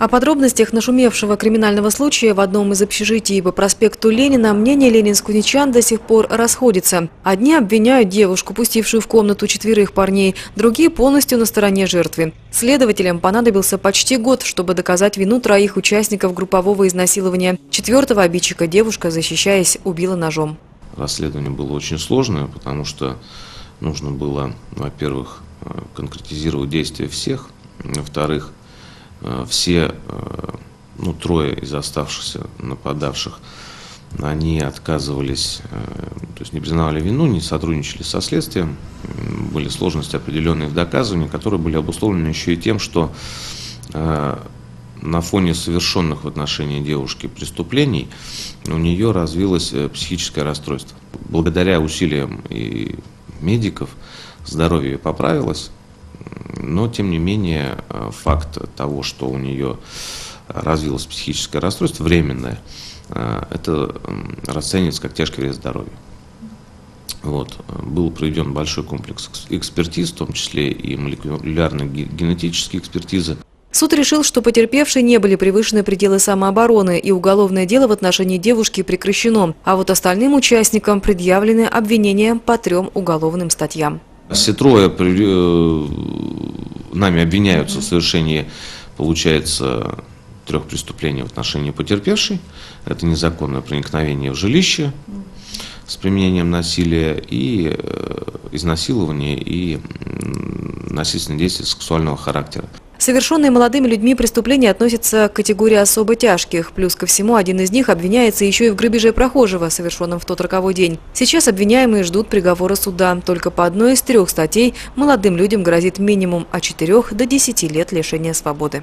О подробностях нашумевшего криминального случая в одном из общежитий по проспекту Ленина мнения ленинскуничан до сих пор расходятся. Одни обвиняют девушку, пустившую в комнату четверых парней, другие полностью на стороне жертвы. Следователям понадобился почти год, чтобы доказать вину троих участников группового изнасилования. Четвертого обидчика девушка, защищаясь, убила ножом. Расследование было очень сложное, потому что нужно было, во-первых, э, конкретизировать действия всех, во-вторых, все, э, ну, трое из оставшихся нападавших, они отказывались, э, то есть не признавали вину, не сотрудничали со следствием. Были сложности определенные в доказывании, которые были обусловлены еще и тем, что на фоне совершенных в отношении девушки преступлений у нее развилось психическое расстройство. Благодаря усилиям и медиков здоровье поправилось, но, тем не менее, э, факт того, что у нее развилось психическое расстройство временное, э, это расценивается как тяжкий вред здоровью. Вот. Был проведен большой комплекс экспертиз, в том числе и молекулярные генетические экспертизы. Суд решил, что потерпевшие не были превышены пределы самообороны, и уголовное дело в отношении девушки прекращено, а вот остальным участникам предъявлены обвинения по трем уголовным статьям. Все трое э, нами обвиняются в совершении, получается, трех преступлений в отношении потерпевшей. Это незаконное проникновение в жилище с применением насилия и э, изнасилование и насильственные действия сексуального характера. Совершенные молодыми людьми преступления относятся к категории особо тяжких. Плюс ко всему, один из них обвиняется еще и в грабеже прохожего, совершенном в тот роковой день. Сейчас обвиняемые ждут приговора суда. Только по одной из трех статей молодым людям грозит минимум от 4 до 10 лет лишения свободы.